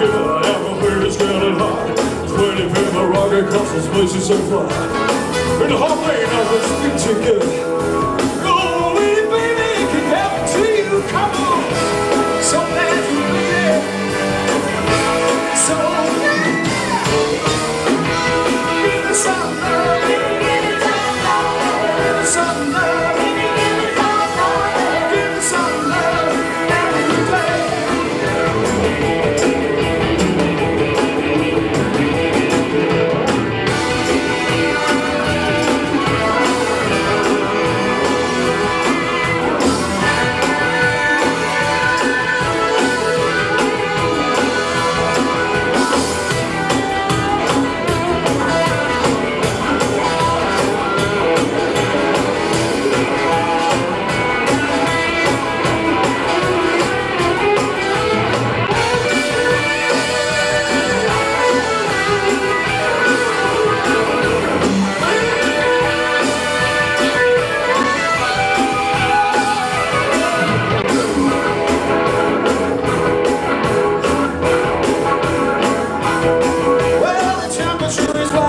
Yeah, everything is getting hot. It's waiting for the rocket cause this place is so far. In the hot lane, I can speak to you. choose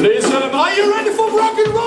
Listen and are you ready for rock and roll?